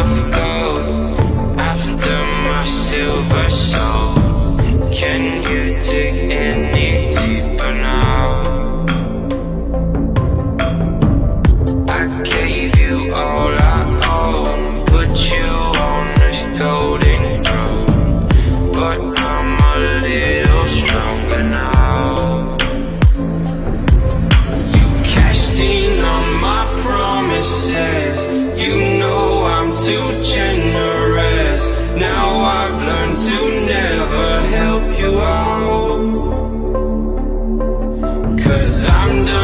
of gold after my silver soul. Can you dig any deeper now? I gave you Cause I'm done